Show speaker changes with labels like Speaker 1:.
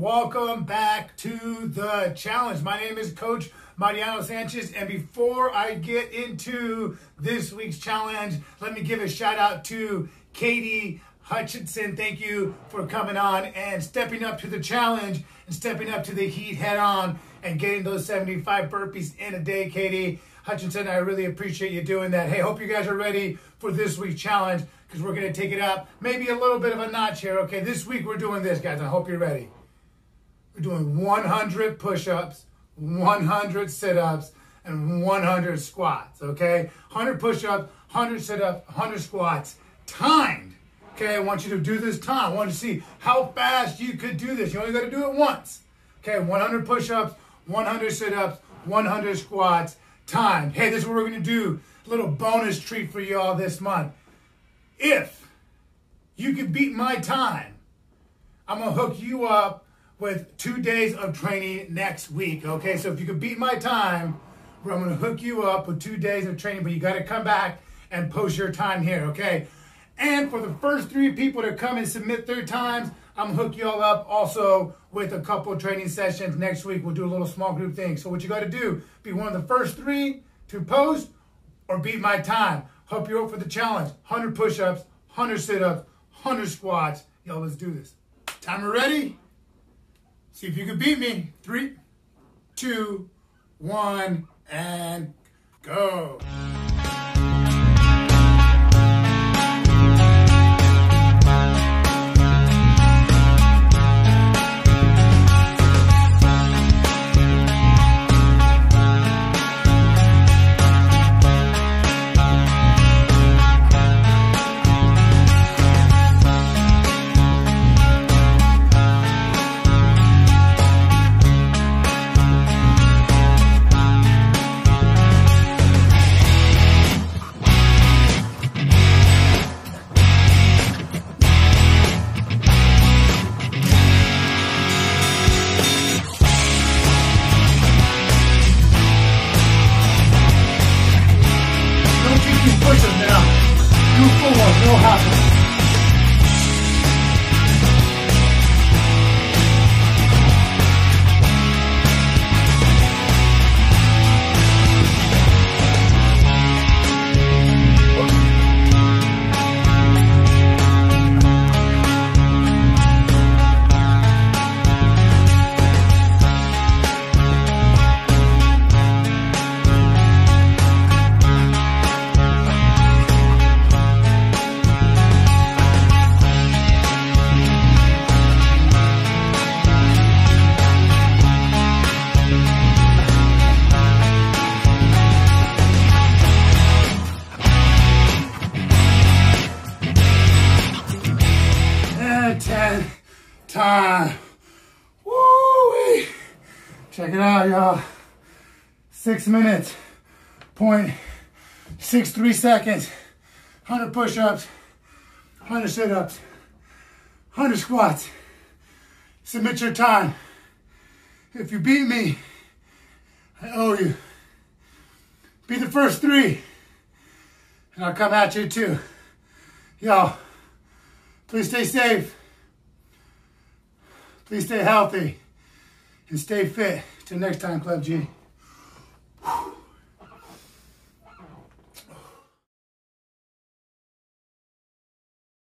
Speaker 1: Welcome back to the challenge. My name is Coach Mariano Sanchez, and before I get into this week's challenge, let me give a shout out to Katie Hutchinson. Thank you for coming on and stepping up to the challenge and stepping up to the heat head on and getting those 75 burpees in a day, Katie. Hutchinson, I really appreciate you doing that. Hey, hope you guys are ready for this week's challenge because we're going to take it up maybe a little bit of a notch here. Okay, this week we're doing this, guys. I hope you're ready. We're doing 100 push ups, 100 sit ups, and 100 squats. Okay, 100 push ups, 100 sit ups, 100 squats, timed. Okay, I want you to do this time. I want you to see how fast you could do this. You only got to do it once. Okay, 100 push ups, 100 sit ups, 100 squats, timed. Hey, this is what we're going to do. A little bonus treat for you all this month. If you can beat my time, I'm going to hook you up with two days of training next week. Okay, so if you can beat my time, I'm going to hook you up with two days of training, but you got to come back and post your time here. Okay. And for the first three people to come and submit their times, I'm gonna hook you all up also with a couple training sessions next week. We'll do a little small group thing. So what you got to do, be one of the first three to post or beat my time. Hope you're up for the challenge. 100 push-ups, 100 sit-ups, 100 squats. Y'all, let's do this. Timer ready? See if you can beat me. Three, two, one, and go. Time. Woo! Check it out, y'all. Six minutes, point six three seconds. 100 push-ups, 100 sit-ups, 100 squats. Submit your time. If you beat me, I owe you. Be the first three, and I'll come at you too. Y'all, please stay safe. Please stay healthy and stay fit. Till next time, Club G.